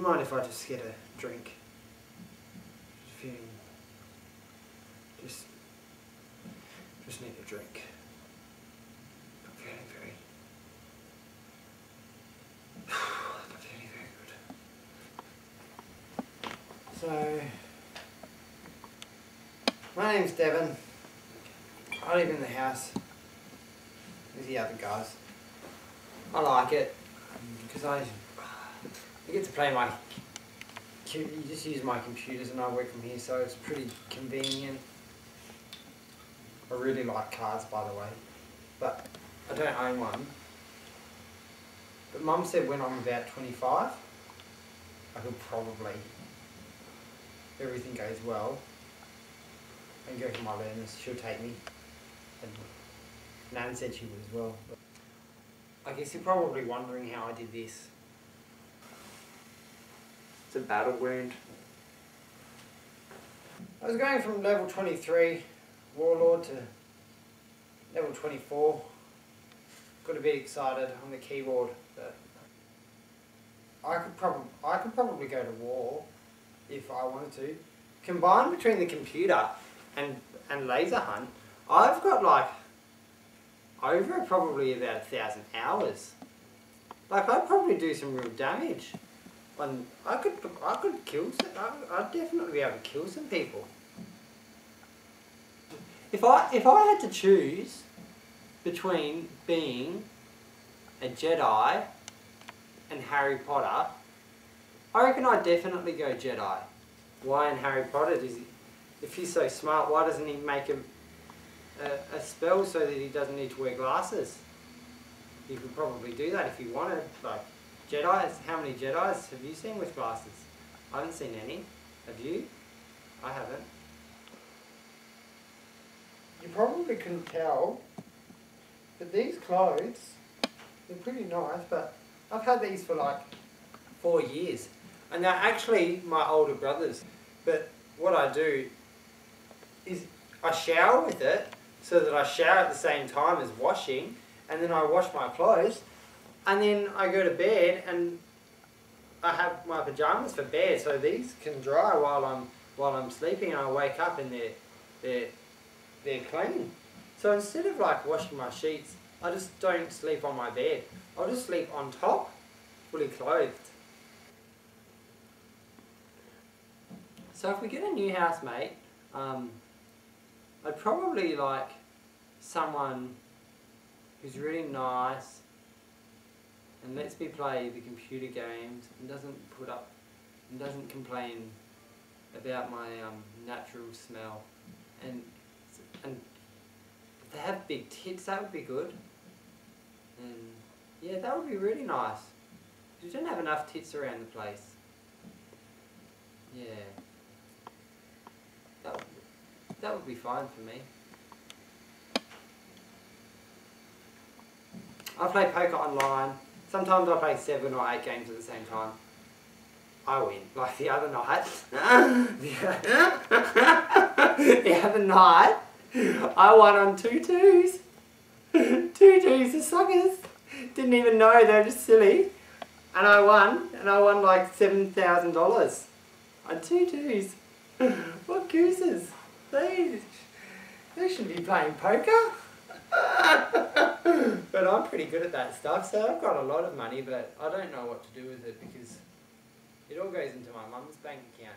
you mind if I just get a drink? Just feeling. Just. Just need a drink. Not feeling very. Not feeling very good. So. My name's Devin. I live in the house with the other guys. I like it because I, I get to play my. You just use my computers and I work from here, so it's pretty convenient. I really like cards, by the way, but I don't own one. But Mum said when I'm about 25, I could probably, everything goes well, and go to my learners. She'll take me. And Nan said she would as well. I guess you're probably wondering how I did this. It's a battle wound. I was going from level 23 Warlord to level 24. Got a bit excited on the keyboard, but I could probably I could probably go to war if I wanted to. Combined between the computer and and laser hunt, I've got like over probably about a thousand hours. Like I'd probably do some real damage. I could I could kill some, I, I'd definitely be able to kill some people. If I if I had to choose between being a Jedi and Harry Potter, I reckon I'd definitely go Jedi. Why in Harry Potter does he if he's so smart, why doesn't he make a, a, a spell so that he doesn't need to wear glasses? He could probably do that if he wanted. Like, Jedi's, how many Jedi's have you seen with glasses? I haven't seen any. Have you? I haven't. You probably couldn't tell, but these clothes, they're pretty nice, but I've had these for like four years. And they're actually my older brother's. But what I do is I shower with it so that I shower at the same time as washing and then I wash my clothes and then I go to bed and I have my pajamas for bed so these can dry while I'm while I'm sleeping and I wake up and they're they're they're clean. So instead of like washing my sheets, I just don't sleep on my bed. I'll just sleep on top, fully clothed. So if we get a new housemate, um, I'd probably like someone who's really nice and lets me play the computer games and doesn't put up and doesn't complain about my um, natural smell. And and if they have big tits that would be good. And yeah that would be really nice. You don't have enough tits around the place. Yeah. That would that would be fine for me. I play poker online. Sometimes I play seven or eight games at the same time. I win. Like the other night. the other night, I won on two twos. two twos, the suckers. Didn't even know, they were just silly. And I won, and I won like $7,000 on two twos. what gooses? They, they shouldn't be playing poker. But I'm pretty good at that stuff, so I've got a lot of money, but I don't know what to do with it because it all goes into my mum's bank account.